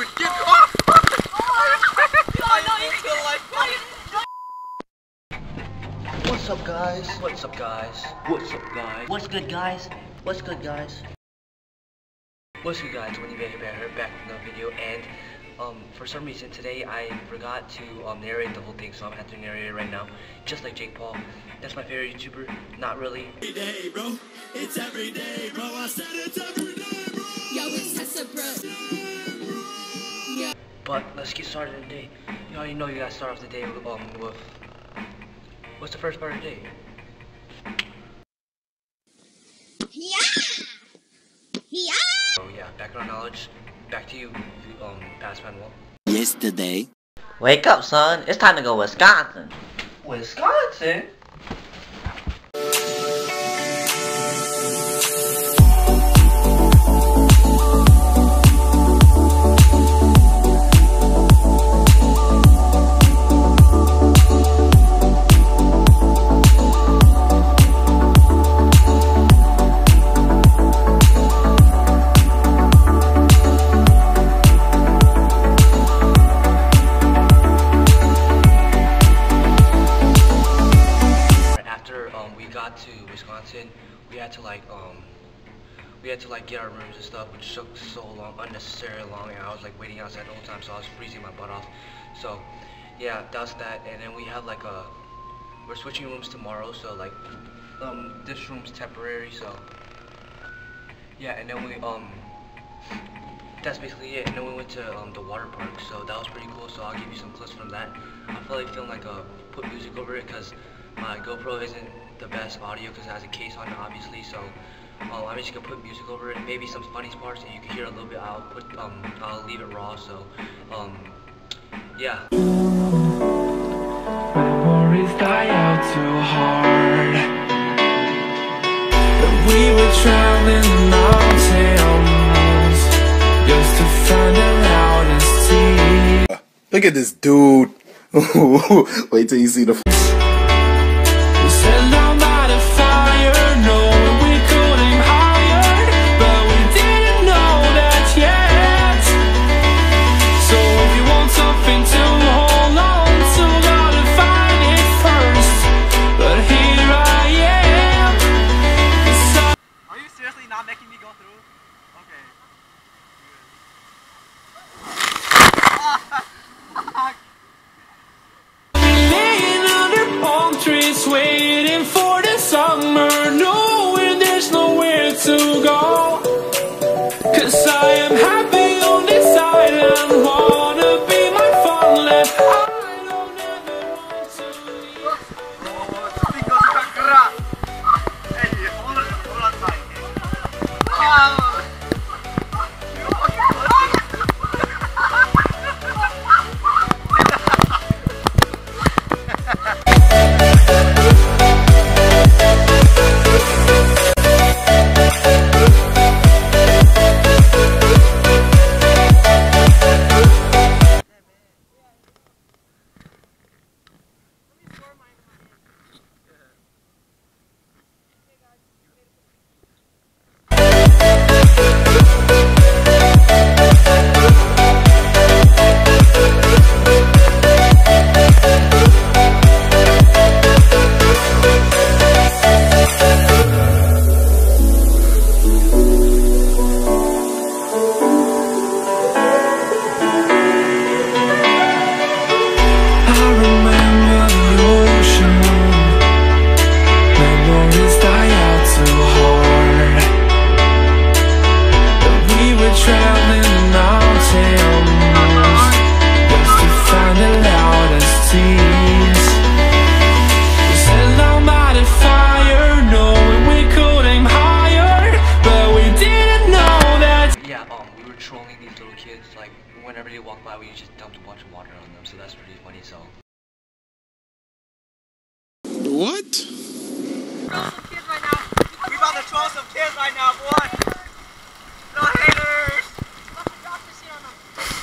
Dude, get off! What's up, guys? What's up, guys? What's up, guys? What's good, guys? What's good, guys? What's good, guys? Windy Bay here, back with another video, and um, for some reason today I forgot to um, narrate the whole thing, so I'm gonna have to narrate it right now, just like Jake Paul. That's my favorite YouTuber. Not really. Every day, bro. It's every day, bro. I said it's every day, bro. Yo, it's Tessa, bro. Yo. But let's get started today. You already know you gotta start off the day with, um, with what's the first part of the day? Yeah! Yeah! Oh yeah, background knowledge. Back to you, um, past Manuel. Yesterday. Wake up, son. It's time to go Wisconsin. Wisconsin. We had to like get our rooms and stuff, which took so long, unnecessarily long, and I was like waiting outside the whole time, so I was freezing my butt off. So yeah, that's that. And then we have like a we're switching rooms tomorrow, so like um, this room's temporary, so yeah. And then we um, that's basically it. And then we went to um, the water park, so that was pretty cool. So I'll give you some clips from that. I feel like feeling like a put music over it because my GoPro isn't the best audio because it has a case on it, obviously. So um, I'm just gonna put music over it, maybe some funny parts that you can hear a little bit. I'll put um, I'll leave it raw. So um, yeah. Memories die out too hard But we were traveling the mountains Just to find the loudest tea Look at this dude. Wait till you see the. Of water on them. So that's pretty funny. So. What? We about to troll some kids right now, boy. No haters.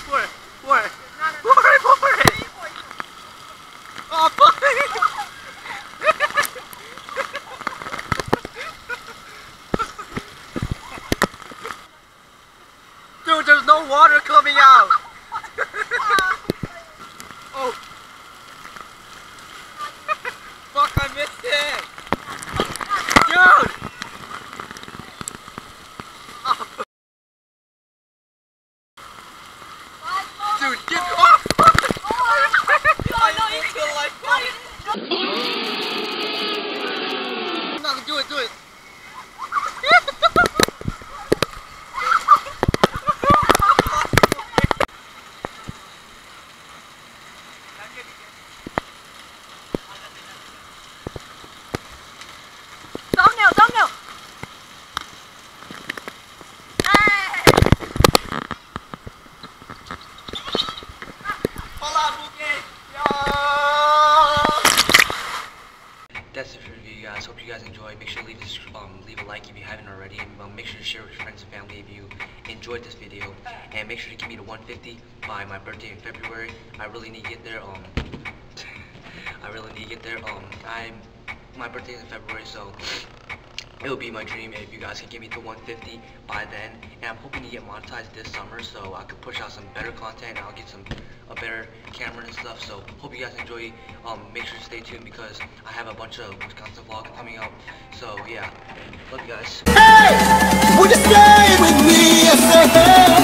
Where? Where? Where? Where? Oh, boy. Dude, there's no water coming out. Make sure to share with your friends and family if you enjoyed this video. And make sure to give me the 150 by my birthday in February. I really need to get there. Um, I really need to get there. Um, I'm my birthday is in February, so it would be my dream if you guys can get me to 150 by then. And I'm hoping to get monetized this summer, so I could push out some better content. I'll get some a better camera and stuff. So hope you guys enjoy. Um, make sure to stay tuned because I have a bunch of Wisconsin vlogs coming up. So yeah, love you guys. Hey, Would you stay with me?